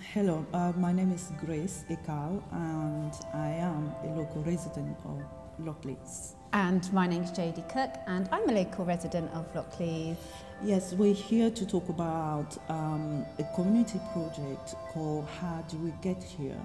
Hello, uh, my name is Grace Ekal and I am a local resident of Lockleaze. And my name is Jodie Cook and I'm a local resident of Lockleaze. Yes, we're here to talk about um, a community project called How Do We Get Here?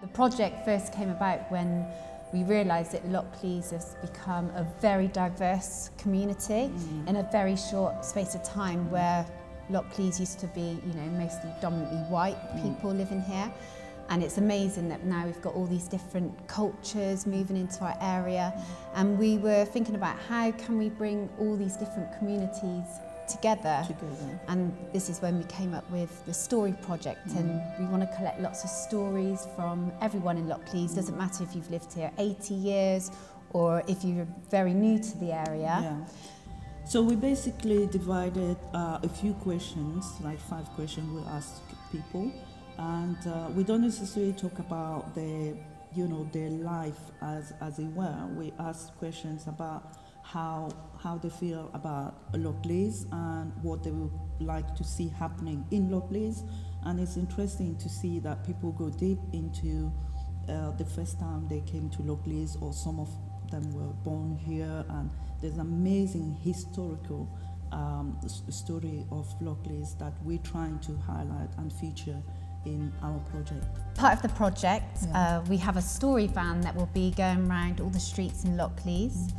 The project first came about when we realised that Lockleaze has become a very diverse community mm. in a very short space of time where Lockleaze used to be, you know, mostly dominantly white mm. people mm. living here. And it's amazing that now we've got all these different cultures moving into our area. And we were thinking about how can we bring all these different communities together. together. And this is when we came up with the Story Project. Mm. And we want to collect lots of stories from everyone in Lockleaze. Mm. Doesn't matter if you've lived here 80 years or if you're very new to the area. Yeah. So we basically divided uh, a few questions, like five questions we ask people, and uh, we don't necessarily talk about their, you know, their life as, as it were. We ask questions about how, how they feel about Lockleaze and what they would like to see happening in Lockleaze. And it's interesting to see that people go deep into uh, the first time they came to Lockleaze or some of them were born here and there's amazing historical um, story of Lockleaze that we're trying to highlight and feature in our project. Part of the project, yeah. uh, we have a story van that will be going around all the streets in Lockleaze. Mm.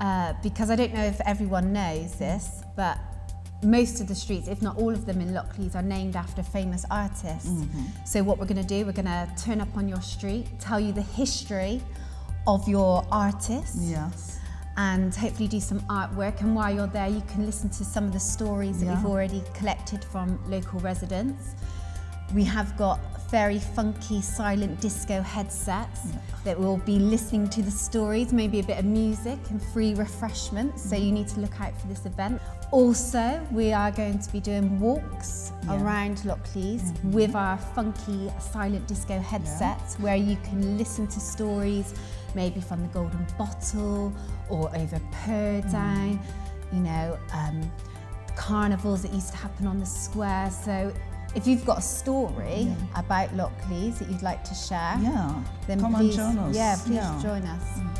Uh, because I don't know if everyone knows this, but most of the streets, if not all of them in Lockleaze, are named after famous artists. Mm -hmm. So what we're going to do, we're going to turn up on your street, tell you the history of your artist. Yes and hopefully do some artwork. And while you're there, you can listen to some of the stories that we've already collected from local residents. We have got very funky silent disco headsets yeah. that will be listening to the stories, maybe a bit of music and free refreshments. So you need to look out for this event. Also, we are going to be doing walks yeah. around Lockleaze mm -hmm. with our funky silent disco headsets yeah. where you can listen to stories maybe from the Golden Bottle or over Purdown, mm. you know, um, carnivals that used to happen on the square. So if you've got a story yeah. about Lockleaze that you'd like to share, yeah. then Come please, join us. Yeah, please yeah. join us. Mm.